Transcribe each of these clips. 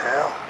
hell?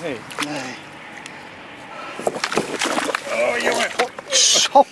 Nee. Nee. Oh jongen. Zo.